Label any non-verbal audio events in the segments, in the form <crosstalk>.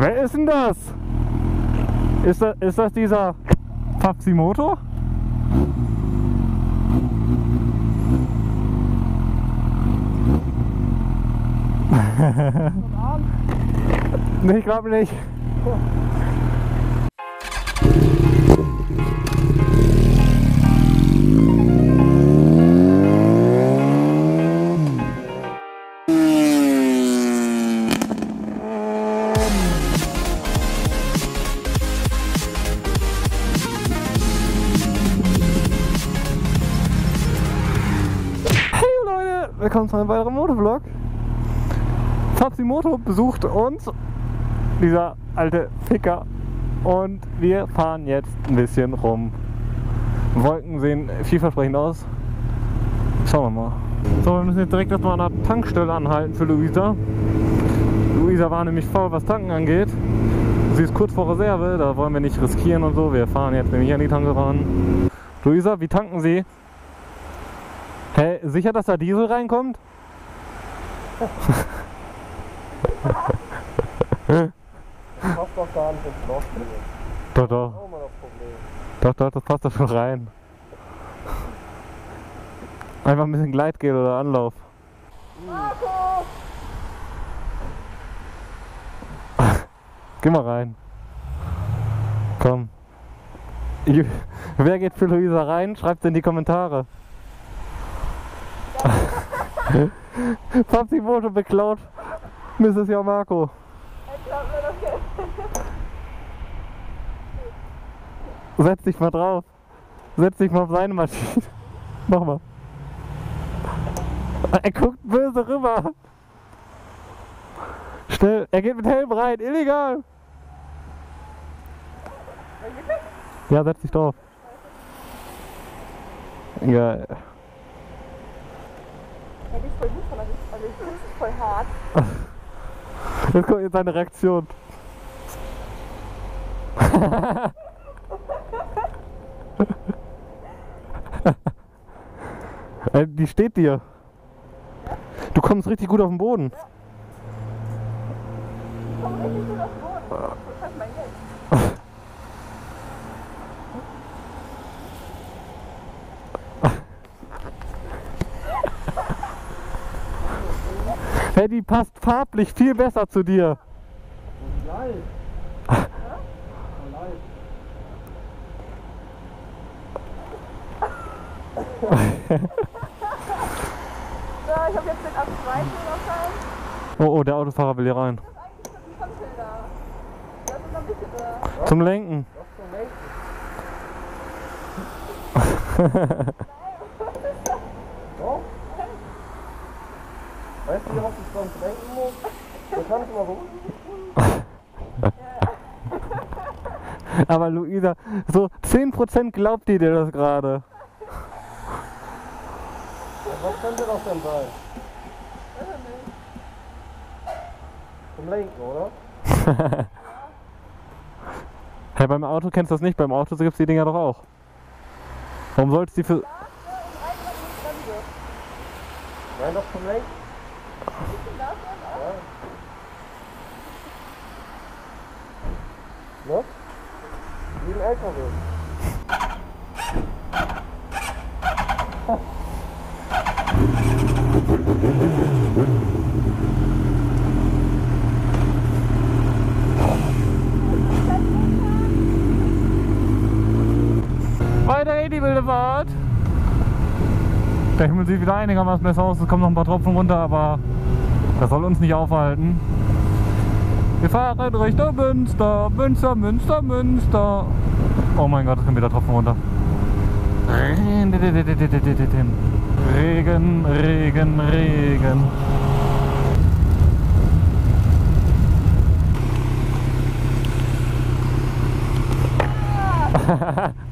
Wer ist denn das? Ist das, ist das dieser Papsimoto? <laughs> nee, ich glaube nicht. Willkommen zu einem weiteren Motovlog. Moto besucht uns, dieser alte Ficker. Und wir fahren jetzt ein bisschen rum. Wolken sehen vielversprechend aus. Schauen wir mal. So, wir müssen jetzt direkt erstmal an der Tankstelle anhalten für Luisa. Luisa war nämlich faul, was Tanken angeht. Sie ist kurz vor Reserve, da wollen wir nicht riskieren und so. Wir fahren jetzt nämlich an die Tanke ran. Luisa, wie tanken Sie? Hä, sicher, dass da Diesel reinkommt? Passt doch gar nicht ins Loch. Doch, doch. Das. Doch, doch, das passt da schon rein. Einfach ein bisschen Gleitgel oder Anlauf. <laughs> Geh mal rein. Komm. Wer geht für Luisa rein? Schreibt in die Kommentare. Papsi wurde beklaut. Mrs. Yamako. Setz dich mal drauf. Setz dich mal auf seine Maschine. <laughs> Mach mal. Er guckt böse rüber. Schnell, er geht mit Helm rein. Illegal. Ja, setz dich drauf. Geil. Ja, die ist voll ich finde es voll hart. <laughs> Jetzt kommt jetzt seine Reaktion. <laughs> Äh, Die steht dir. Du kommst richtig gut auf den Boden. Ich komme richtig gut auf den Boden. Das hat mein Hey, die passt farblich viel besser zu dir. So, ich habe jetzt den zweiten Führerschein. Oh, oh, der Autofahrer will hier rein. Das ist eigentlich schon die Tankstelle. Da sind noch ein bisschen da. Zum Lenken. Das zum Lenken. <laughs> Weißt du, was ich sonst lenken muss? Du kannst mal so. <laughs> Aber Luisa, so 10% glaubt die dir das gerade. Was könnte das denn sein? Zum Lenken, oder? <laughs> Hey, beim Auto kennst du das nicht, beim Auto gibt es die Dinger doch auch. Warum sollst du die für. Nein, das zum Lenken. Bisschen das und auch. Ja. Ne? Wie ein LKW. Weiter in die wilde Fahrt! Der Himmel sieht wieder einigermaßen besser aus, es kommen noch ein paar Tropfen runter, aber das soll uns nicht aufhalten. Wir fahren Richtung Münster, Münster, Münster, Münster. Oh mein Gott, es kommen wieder Tropfen runter. Regen, Regen, Regen. <laughs>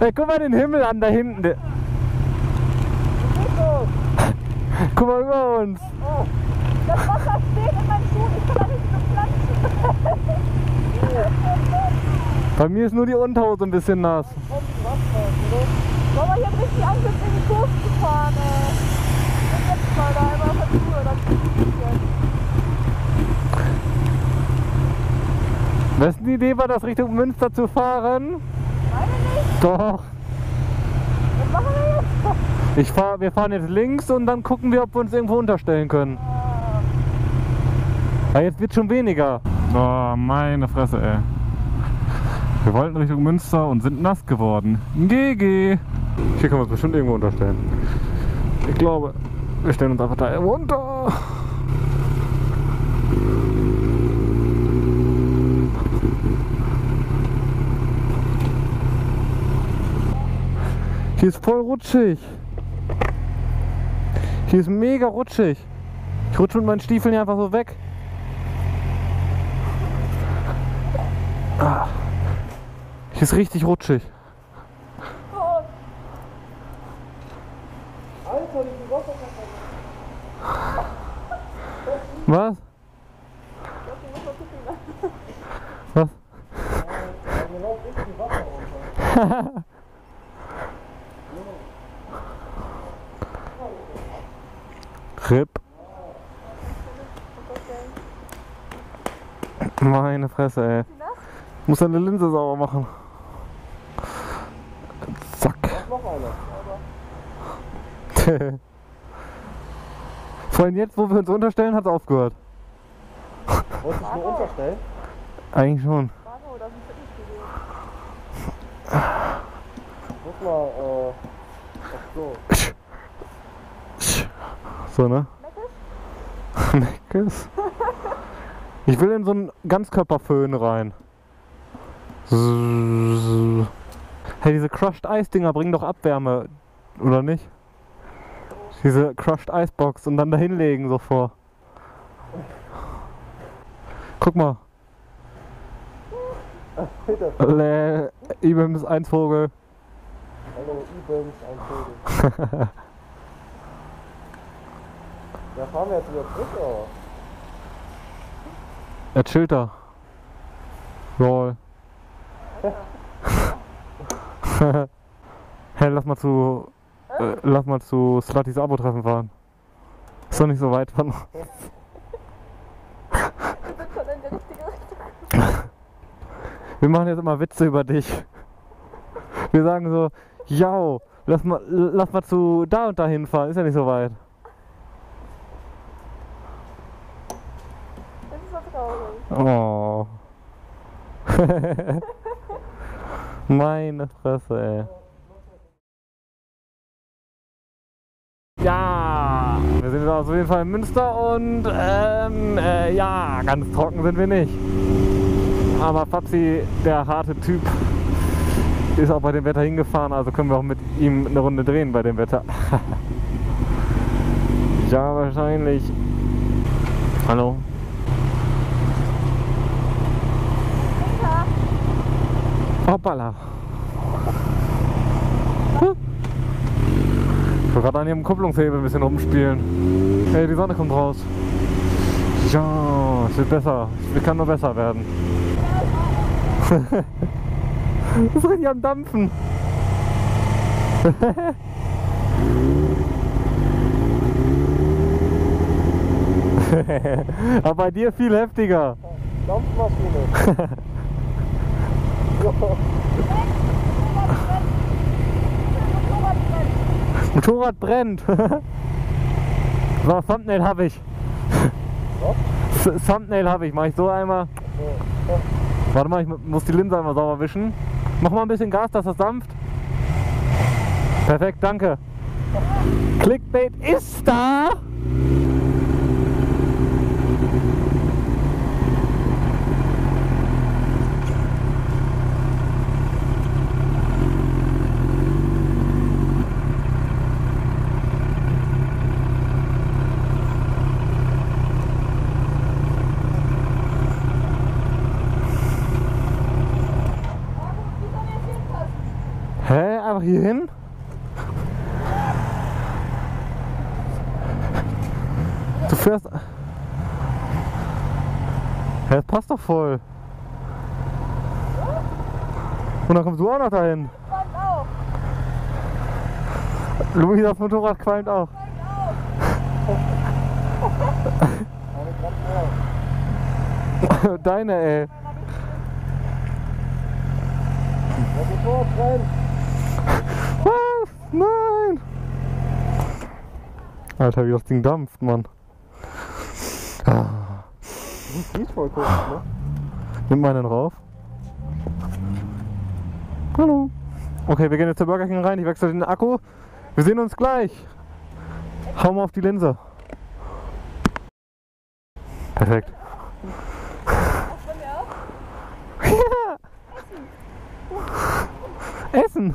Ey, guck mal den Himmel an da hinten. Guck mal über uns. Oh, das Wasser steht in meinem Schuh, ich kann nicht pflanzen. Bei mir ist nur die Unterhose ein bisschen nass. Wollen wir hier richtig Angst in die Kurve zu fahren? Ey. Das letzte Mal da einmal versuchen, dann Wessen Idee war das, Richtung Münster zu fahren? Meine nicht. Doch. Was machen wir jetzt? Ich fahr, wir fahren jetzt links und dann gucken wir, ob wir uns irgendwo unterstellen können. Ja, jetzt wird schon weniger. Oh, meine Fresse, ey. Wir wollten Richtung Münster und sind nass geworden. GG. Hier können wir uns bestimmt irgendwo unterstellen. Ich glaube, wir stellen uns einfach da irgendwo unter. Hier ist voll rutschig. Hier ist mega rutschig. Ich rutsche mit meinen Stiefeln hier einfach so weg. Ah. Hier ist richtig rutschig. Was? Was? <laughs> man? Mir läuft richtig viel Wasser runter. RIP. Meine Fresse, ey. Muss deine Linse sauber machen. Zack. <laughs> Vorhin jetzt, wo wir uns unterstellen, hat es aufgehört. Wolltest du es nur unterstellen? Eigentlich schon. Marco, das ist ein Fitnessstudio. Muss mal, äh, aufs Klo. So, ne? <laughs> Meckes? Ich will in so einen Ganzkörperföhn rein. Hey, diese Crushed Ice Dinger bringen doch Abwärme, oder nicht? Diese Crushed Ice Box und dann da hinlegen so vor. Guck mal. Lä, Ibim ist ein Vogel. hallo, Ibims, ein Vogel. <laughs> Ja, fahren wir jetzt wieder zurück, oder? Er chillt da. Lol. <laughs> hey, lass mal zu. Äh, lass mal zu Sluttys Abo-Treffen fahren. Ist doch nicht so weit von. <laughs> Wir machen jetzt immer Witze über dich. Wir sagen so, ja, lass mal, lass mal zu da und da hinfahren, ist ja nicht so weit. Das ist so traurig. Oh. <laughs> Meine Fresse, ey. Ja, wir sind jetzt auf jeden Fall in Münster und ähm, äh, ja, ganz trocken sind wir nicht. Aber Fabsi, der harte Typ, ist auch bei dem Wetter hingefahren, also können wir auch mit ihm eine Runde drehen bei dem Wetter. <laughs> ja, wahrscheinlich. Hallo? Hoppala. Ich will gerade an ihrem Kupplungshebel ein bisschen rumspielen. Ey, die Sonne kommt raus. Ja, es wird besser. Es kann nur besser werden. das ist richtig am Dampfen. <laughs> Aber bei dir viel heftiger. Dampfmaschine. <laughs> Jo. <laughs> Motorrad brennt. <laughs> so, Thumbnail habe ich. S- Thumbnail habe ich. Mach ich so einmal. Warte mal, ich mu- muss die Linse einmal sauber wischen. Mach mal ein bisschen Gas, dass das dampft. Perfekt, danke. Clickbait ist da. Hä? Einfach hier hin? Du fährst. Hä, das passt doch voll. Und dann kommst du auch noch dahin. Auch. Luisas Motorrad qualmt auch. <laughs> Deine, ey. Nein! Alter, wie das Ding dampft, Mann. Das riecht voll komisch, ne? nimm mal einen rauf. Hallo. Okay, wir gehen jetzt zur Burger King rein. Ich wechsle den Akku. Wir sehen uns gleich. Hau mal auf die Linse. Perfekt. <laughs> Ja. Essen.